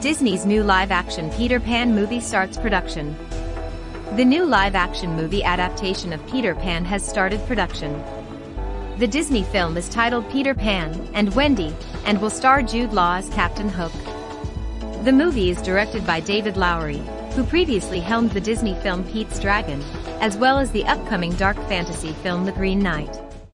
Disney's new live-action Peter Pan movie starts production. The new live-action movie adaptation of Peter Pan has started production. The Disney film is titled Peter Pan and Wendy and will star Jude Law as Captain Hook. The movie is directed by David Lowery, who previously helmed the Disney film Pete's Dragon, as well as the upcoming dark fantasy film The Green Knight.